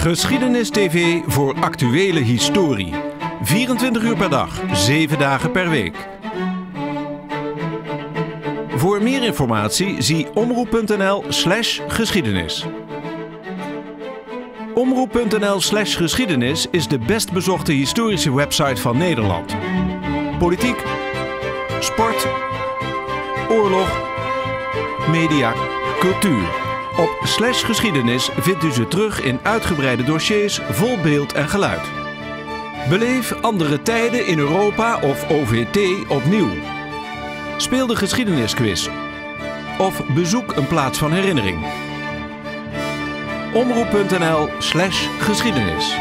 Geschiedenis TV voor actuele historie. 24 uur per dag, 7 dagen per week. Voor meer informatie zie omroep.nl/slash geschiedenis. Omroep.nl/slash geschiedenis is de best bezochte historische website van Nederland. Politiek, sport, oorlog, media, cultuur. Op slash geschiedenis vindt u ze terug in uitgebreide dossiers vol beeld en geluid. Beleef andere tijden in Europa of OVT opnieuw. Speel de geschiedenisquiz. Of bezoek een plaats van herinnering. Omroep.nl slash geschiedenis.